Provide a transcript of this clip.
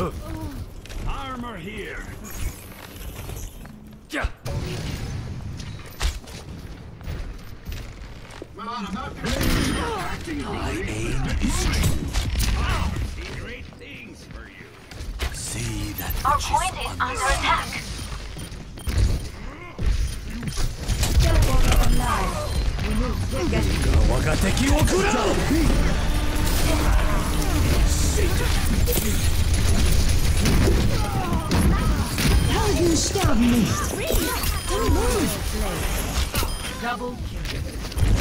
Armor here. My aim is true. Great things for you. See that Our which point is is on under the attack. Helden sterben nicht. Come on. Double kill.